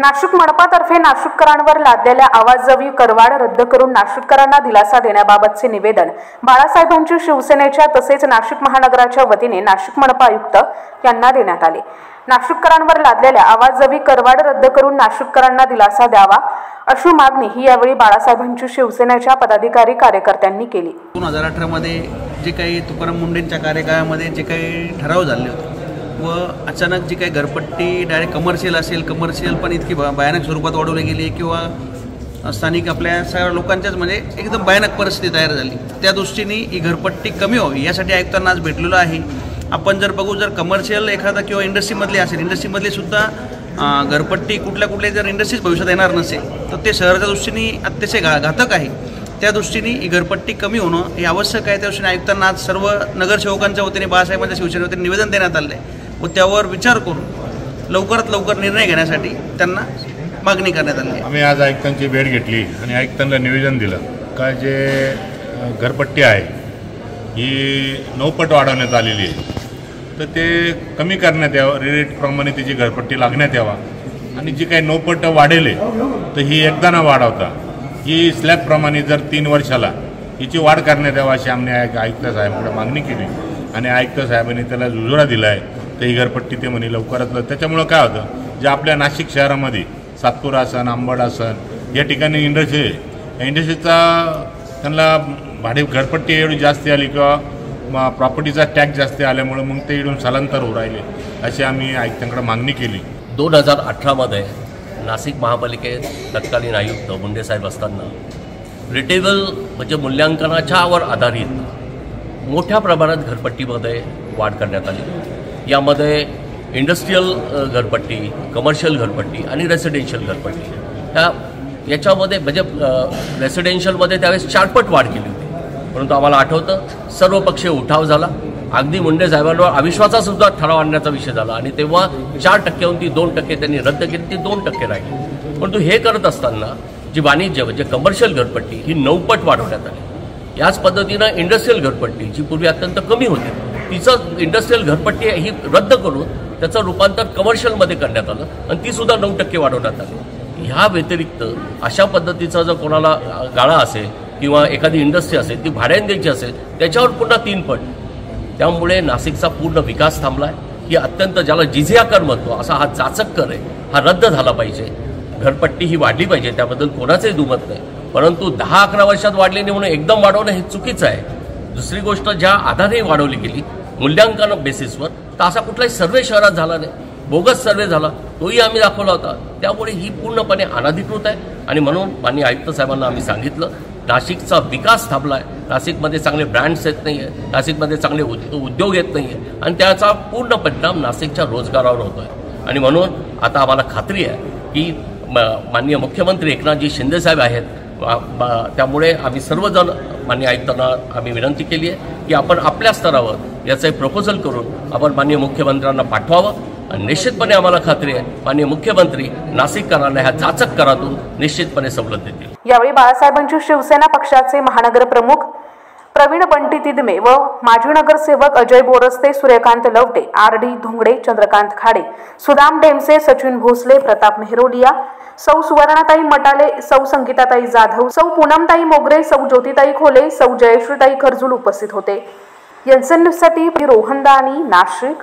नाशिक मनपातर्फे नाशिककरांवर लादलेल्या आवाजवी करवाढ रद्द करून नाशिककरांना दिलासा देण्याबाबतचे निवेदन. बाळासाहेबांची शिवसेनेच्या तसेच नाशिक महानगराच्या वतीने नाशिक मनपा आयुक्त यांना देण्यात आले. नाशिककरांवर लादलेल्या आवाजवी करवाढ रद्द करून नाशिककरांना दिलासा द्यावा अशी मागणी ही यावेळी बाळासाहेबांची शिवसेनेच्या पदाधिकारी कार्यकर्त्यांनी केली. दोन हजार अठरामध्ये जे काही तुकाराम मुंडेंच्या कार्यकाळामध्ये जे काही ठराव झाले होते व अचानक जी काही घरपट्टी डायरेक्ट कमर्शियल असेल कमर्शियल पण इतकी भयानक स्वरूपात वाढवली गेली किंवा स्थानिक आपल्या सगळ्या लोकांच्याच म्हणजे एकदम भयानक परिस्थिती तयार झाली. त्या दृष्टीने ही घरपट्टी कमी व्हावी यासाठी आयुक्तांना आज भेटलेलो आहे. आपण जर बघू जर कमर्शियल एखादा किंवा इंडस्ट्रीमधली असेल इंडस्ट्रीमधली सुद्धा घरपट्टी कुठल्या कुठल्या जर इंडस्ट्रीज भविष्यात येणार नसेल तर ते शहराच्या दृष्टीने अतिशय घा घातक आहे. त्या दृष्टीने ही घरपट्टी कमी होणं हे आवश्यक आहे. त्या दृष्टीने आयुक्तांना आज सर्व नगरसेवकांच्या वतीने बाळासाहेबांच्या शिवसेने वतीने निवेदन देण्यात आलं आहे व त्यावर विचार करून लवकरात लवकर निर्णय घेण्यासाठी त्यांना मागणी करण्यात आली आम्ही आज आयुक्तांची भेट घेतली आणि आयुक्तांना निवेदन दिलं. का जे घरपट्टी आहे ही नऊपट वाढवण्यात आलेली आहे. तर ते कमी करण्यात यावं रेटप्रमाणे तिची घरपट्टी लागण्यात यावा. आणि जी काही नऊपट वाढेल आहे, तर ही एकदा न वाढवता ही स्लॅबप्रमाणे जर तीन वर्षाला हिची वाढ करण्यात यावा अशी आम्ही आयुक्त साहेबांकडे मागणी केली. आणि आयुक्त साहेबांनी त्याला दुजोरा दिला आहे ते इगरपट्टी घरपट्टी ते म्हणे लवकरात लवकर. त्याच्यामुळं काय होतं जे आपल्या नाशिक शहरामध्ये सातपूर असन आंबड असन या ठिकाणी इंडस्ट्री आहे. इंडस्ट्रीचा त्यांना भाडे घरपट्टी एवढी जास्त आली किंवा म- प्रॉपर्टीचा टॅक्स जास्त आल्यामुळे मग ते इकडून स्थलांतर होऊ राहिले अशी आम्ही आयुक्तांकडे मागणी केली. दोन हजार अठरामध्ये नाशिक महापालिकेत तत्कालीन आयुक्त मुंडेसाहेब असताना रिटेबल म्हणजे मूल्यांकनाच्यावर आधारित मोठ्या प्रमाणात घरपट्टीमध्ये वाढ करण्यात आली. यामध्ये इंडस्ट्रीयल घरपट्टी कमर्शियल घरपट्टी आणि रेसिडेन्शियल घरपट्टी. ह्या याच्यामध्ये म्हणजे रेसिडेन्शियलमध्ये त्यावेळेस चारपट वाढ केली होती. परंतु आम्हाला आठवतं सर्वपक्षीय उठाव झाला. अगदी मुंडे साहेबांवर अविश्वासा सुद्धा ठराव आणण्याचा विषय झाला. आणि तेव्हा चार टक्क्याहून ती दोन टक्के त्यांनी रद्द केली ती दोन टक्के राहिली. परंतु हे करत असताना जी वाणिज्य म्हणजे कमर्शियल घरपट्टी ही नऊपट वाढवण्यात आली. याच पद्धतीनं इंडस्ट्रीयल घरपट्टी जी पूर्वी अत्यंत कमी होती तिचं इंडस्ट्रीयल घरपट्टी ही रद्द करून त्याचं रूपांतर कमर्शियलमध्ये करण्यात आलं आणि ती सुद्धा नऊ टक्के वाढवण्यात आली. ह्या व्यतिरिक्त अशा पद्धतीचा जर कोणाला गाळा असेल किंवा एखादी इंडस्ट्री असेल ती भाड्याने द्यायची असेल त्याच्यावर पुन्हा तीन पट. त्यामुळे नाशिकचा पूर्ण विकास थांबलाय. ही अत्यंत ज्याला जिझिया कर म्हणतो असा हा चाचक कर आहे हा रद्द झाला पाहिजे. घरपट्टी ही वाढली पाहिजे त्याबद्दल कोणाचंही दुमत नाही. परंतु दहा अकरा वर्षात वाढली नाही म्हणून एकदम वाढवणं हे चुकीचं आहे. दुसरी गोष्ट ज्या आधारे वाढवली गेली मूल्यांकन बेसिसवर तर असा कुठलाही सर्वे शहरात झाला नाही. बोगस सर्वे झाला. तोही आम्ही दाखवला होता. त्यामुळे ही पूर्णपणे अनाधिकृत आहे. आणि म्हणून माननीय आयुक्त साहेबांना आम्ही सांगितलं नाशिकचा विकास थांबला आहे नाशिकमध्ये चांगले ब्रँड्स येत नाही आहे नाशिकमध्ये चांगले उद- उद्योग येत नाही आहे आणि त्याचा पूर्ण परिणाम नाशिकच्या रोजगारावर होतो आहे आणि म्हणून आता आम्हाला खात्री आहे की म- माननीय मुख्यमंत्री एकनाथजी शिंदेसाहेब आहेत. त्यामुळे आम्ही सर्वजण माननीय आयुक्तांना आम्ही विनंती केली आहे की आपण आपल्या स्तरावर याचं एक प्रपोजल करून आपण माननीय मुख्यमंत्र्यांना पाठवावं. आणि निश्चितपणे आम्हाला खात्री आहे माननीय मुख्यमंत्री नाशिककरांना ह्या जाचक करातून निश्चितपणे सवलत देतील. यावेळी बाळासाहेबांची शिवसेना पक्षाचे महानगर प्रमुख प्रवीण बंटी तिदमे व माजी नगरसेवक अजय बोरस्ते सूर्यकांत लवटे आर डी धोंगडे चंद्रकांत खाडे सुदाम डेमसे सचिन भोसले प्रताप मेहरोलिया सौ सुवर्णाताई मटाले सौ संगीताताई जाधव सौ पूनमताई मोगरे सौ ज्योतिताई खोले सौ जयश्रीताई खरजूल उपस्थित होते. यांचे न्यूजसाठी रोहन दानी नाशिक.